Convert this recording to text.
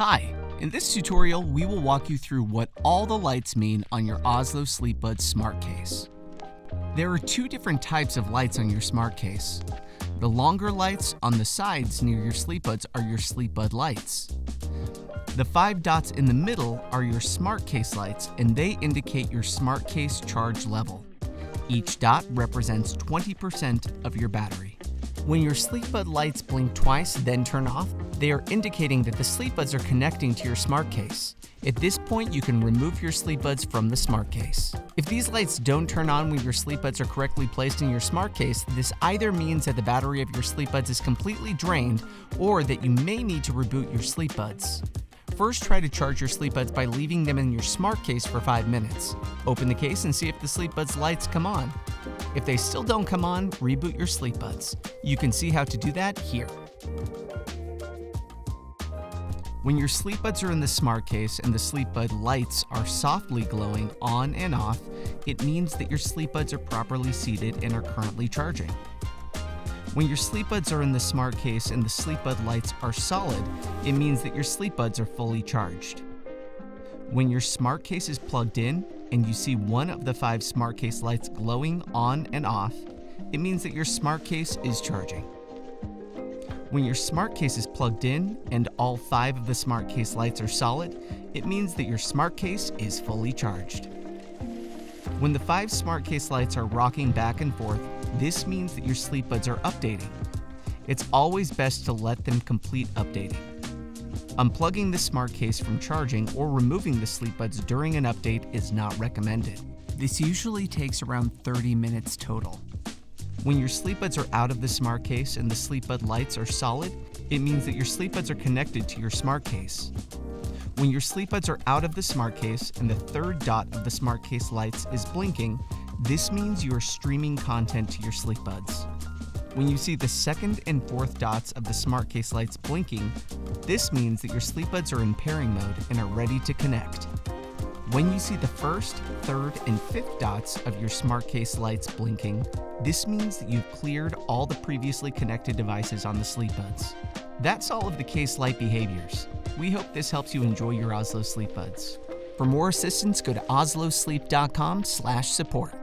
Hi, in this tutorial we will walk you through what all the lights mean on your Ozlo SleepBuds smart case. There are two different types of lights on your smart case. The longer lights on the sides near your SleepBuds are your SleepBud lights. The five dots in the middle are your smart case lights and they indicate your smart case charge level. Each dot represents 20% of your battery. When your SleepBud lights blink twice then turn off, they are indicating that the SleepBuds are connecting to your smart case. At this point, you can remove your SleepBuds from the smart case. If these lights don't turn on when your SleepBuds are correctly placed in your smart case, this either means that the battery of your SleepBuds is completely drained or that you may need to reboot your SleepBuds. First, try to charge your sleep buds by leaving them in your smart case for 5 minutes. Open the case and see if the sleep buds lights come on. If they still don't come on, reboot your sleep buds. You can see how to do that here. When your sleep buds are in the smart case and the sleep bud lights are softly glowing on and off, it means that your sleep buds are properly seated and are currently charging. When your sleep buds are in the smart case and the sleep bud lights are solid, it means that your sleep buds are fully charged. When your smart case is plugged in and you see one of the five smart case lights glowing on and off, it means that your smart case is charging. When your smart case is plugged in and all five of the smart case lights are solid, it means that your smart case is fully charged. When the five smart case lights are rocking back and forth, this means that your sleep buds are updating. It's always best to let them complete updating. Unplugging the smart case from charging or removing the sleep buds during an update is not recommended. This usually takes around 30 minutes total. When your sleep buds are out of the smart case and the sleep bud lights are solid, it means that your sleep buds are connected to your smart case. When your sleep buds are out of the smart case and the third dot of the smart case lights is blinking, this means you are streaming content to your sleep buds. When you see the second and fourth dots of the smart case lights blinking, this means that your sleep buds are in pairing mode and are ready to connect. When you see the first, third, and fifth dots of your smart case lights blinking, this means that you've cleared all the previously connected devices on the sleep buds. That's all of the case light behaviors. We hope this helps you enjoy your Ozlo Sleep Buds. For more assistance, go to ozlosleep.com/support.